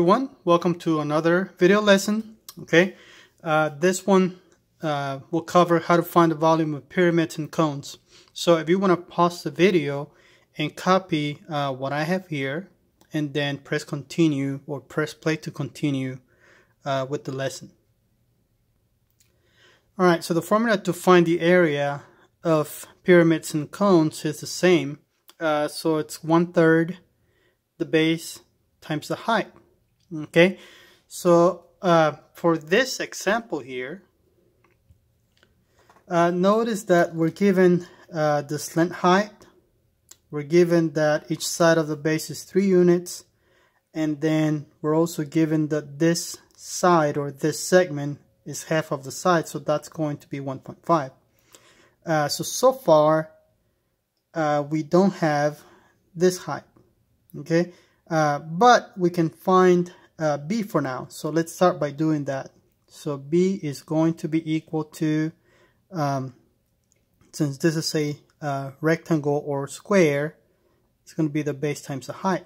everyone. Welcome to another video lesson okay? Uh, this one uh, will cover how to find the volume of pyramids and cones. So if you want to pause the video and copy uh, what I have here and then press continue or press play to continue uh, with the lesson. Alright so the formula to find the area of pyramids and cones is the same. Uh, so it's one third the base times the height. Okay, so uh, for this example here, uh, notice that we're given uh, the slant height, we're given that each side of the base is 3 units, and then we're also given that this side or this segment is half of the side, so that's going to be 1.5. Uh, so, so far, uh, we don't have this height. Okay? Uh, but we can find uh, b for now. So let's start by doing that. So b is going to be equal to um, since this is a uh, rectangle or square it's going to be the base times the height.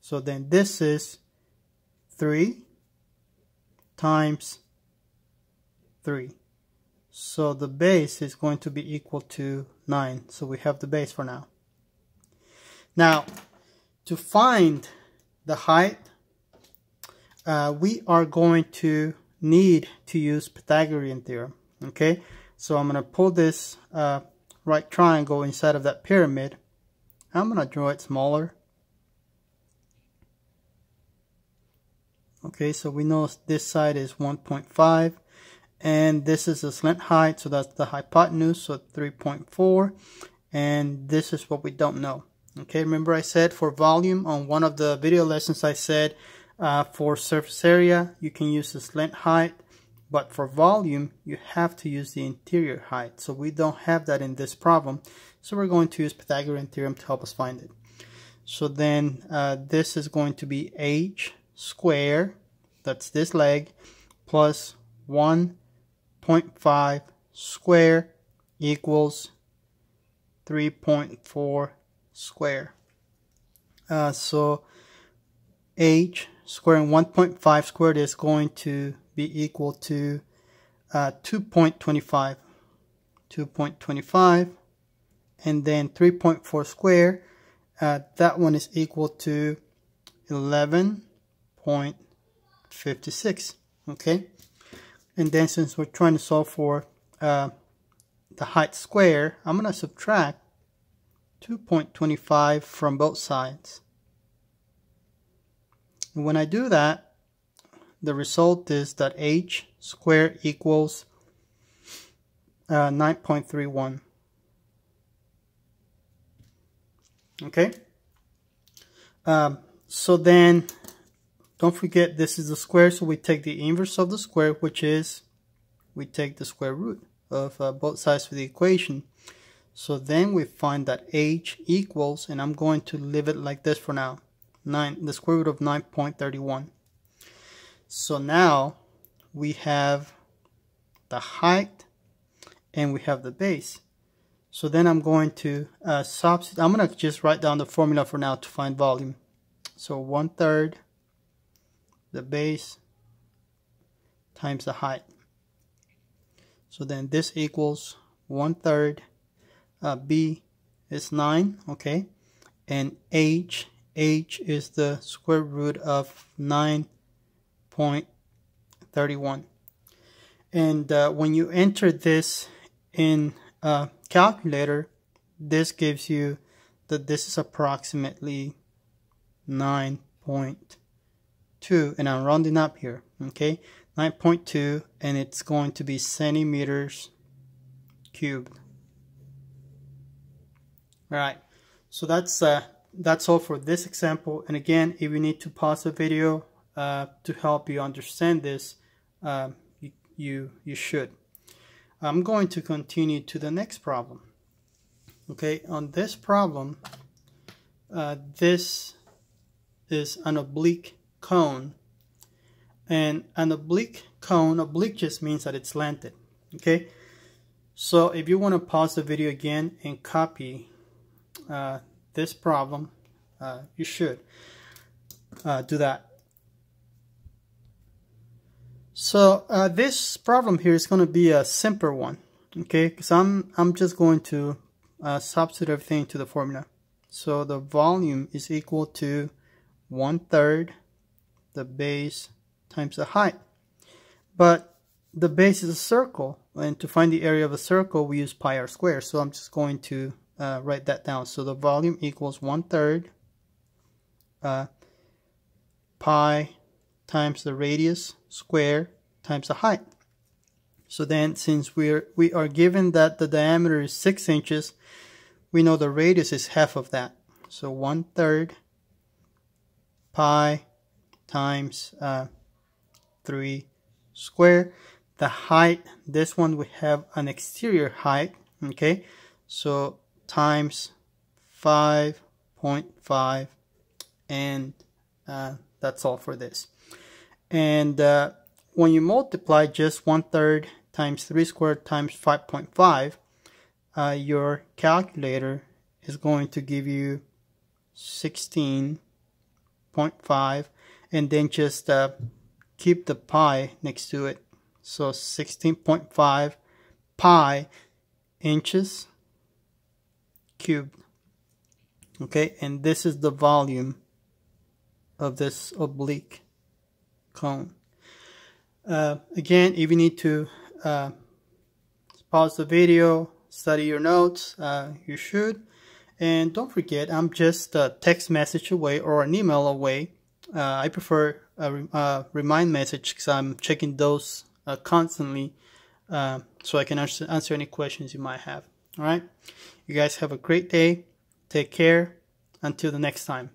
So then this is 3 times 3 so the base is going to be equal to 9 so we have the base for now. Now to find the height, uh, we are going to need to use Pythagorean theorem. Okay, so I'm going to pull this uh, right triangle inside of that pyramid. I'm going to draw it smaller. Okay, so we know this side is 1.5 and this is the slant height, so that's the hypotenuse, so 3.4 and this is what we don't know. Okay, remember I said for volume on one of the video lessons I said uh, for surface area you can use the slant height but for volume you have to use the interior height. So we don't have that in this problem. So we're going to use Pythagorean theorem to help us find it. So then uh, this is going to be h square that's this leg plus 1.5 square equals 3.4 square. Uh, so h squaring 1.5 squared is going to be equal to uh, 2.25. 2.25 and then 3.4 square uh, that one is equal to 11.56 okay and then since we're trying to solve for uh, the height square I'm going to subtract 2.25 from both sides. And when I do that, the result is that h squared equals uh, 9.31. Okay? Um, so then, don't forget this is the square, so we take the inverse of the square, which is, we take the square root of uh, both sides of the equation. So then we find that h equals, and I'm going to leave it like this for now, 9, the square root of 9.31. So now we have the height and we have the base. So then I'm going to uh, substitute, I'm going to just write down the formula for now to find volume. So one third the base times the height. So then this equals one third uh, B is 9, okay, and H, H is the square root of 9.31. And uh, when you enter this in a calculator, this gives you that this is approximately 9.2, and I'm rounding up here, okay, 9.2, and it's going to be centimeters cubed. All right, so that's uh, that's all for this example. And again, if you need to pause the video uh, to help you understand this, uh, you, you, you should. I'm going to continue to the next problem. Okay, on this problem, uh, this is an oblique cone. And an oblique cone, oblique just means that it's slanted. Okay, so if you want to pause the video again and copy uh, this problem, uh, you should uh, do that. So uh, this problem here is going to be a simpler one, okay? Because I'm I'm just going to uh, substitute everything to the formula. So the volume is equal to one third the base times the height. But the base is a circle, and to find the area of a circle, we use pi r squared. So I'm just going to uh, write that down. So the volume equals one third uh, pi times the radius square times the height. So then since we're, we are given that the diameter is 6 inches, we know the radius is half of that. So 1 third pi times uh, 3 square. The height, this one we have an exterior height, okay? So times 5.5 and uh, that's all for this. And uh, when you multiply just one third times 3 squared times 5.5, uh, your calculator is going to give you 16.5 and then just uh, keep the pi next to it. So 16.5 pi inches Okay, and this is the volume of this oblique cone. Uh, again, if you need to uh, pause the video, study your notes, uh, you should. And don't forget, I'm just a text message away or an email away. Uh, I prefer a, a remind message because I'm checking those uh, constantly uh, so I can answer, answer any questions you might have. All right. You guys have a great day. Take care. Until the next time.